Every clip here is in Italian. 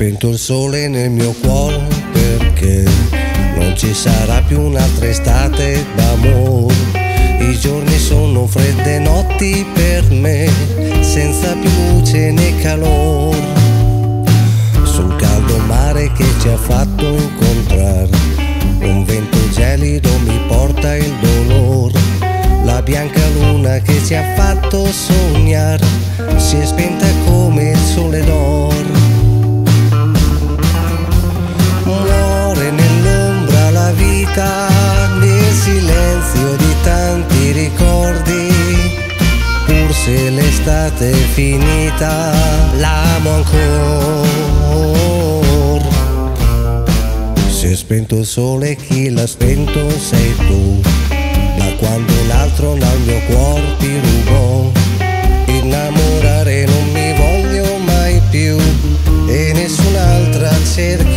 spento il sole nel mio cuore perché non ci sarà più un'altra estate d'amore. I giorni sono fredde notti per me, senza più luce né calore. Sul caldo mare che ci ha fatto incontrare, un vento gelido mi porta il dolore. La bianca luna che ci ha fatto sognare, si è spenta come vita, nel silenzio di tanti ricordi. Pur se l'estate è finita, l'amo ancora. Si è spento il sole, chi l'ha spento sei tu. Da quando un altro dal mio cuore ti rubò. Innamorare non mi voglio mai più e nessun'altra cercherò.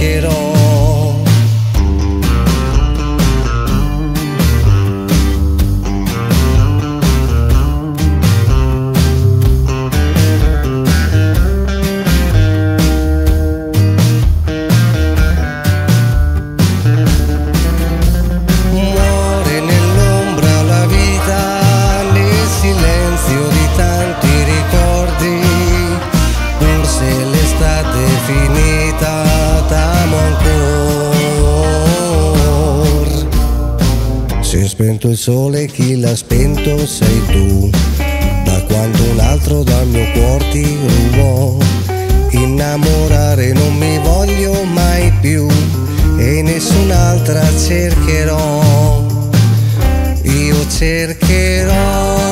L'estate è finita, t'amo ancora. Si è spento il sole, chi l'ha spento sei tu. Da quando un altro dal mio cuore ti rubò. Innamorare non mi voglio mai più e nessun'altra cercherò. Io cercherò.